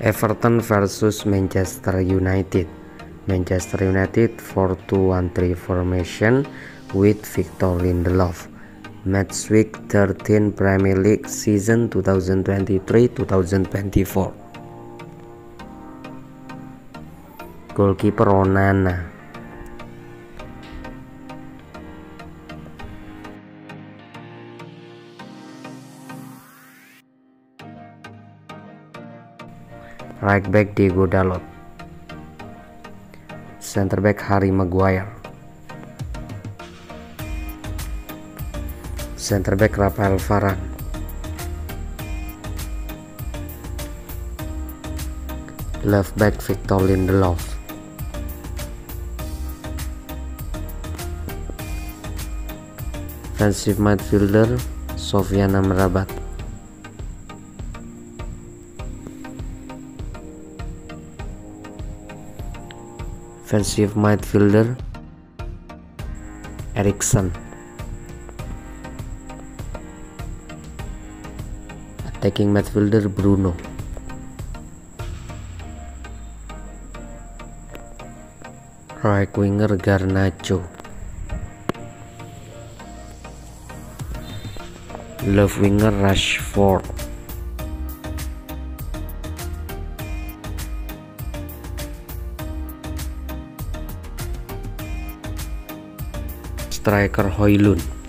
Everton versus Manchester United. Manchester United 4-2-1-3 formation with Victor Lindelof. Match week 13 Premier League season 2023-2024. Goalkeeper Onana. Right back Diego Dalot center back Harry Maguire. Center back Rafael Varane. Left back Victor Lindelof. Defensive midfielder Sofian Amrabat Offensive midfielder Erikson Attacking midfielder Bruno. Right winger Garnacho. Left winger Rashford striker Hoylund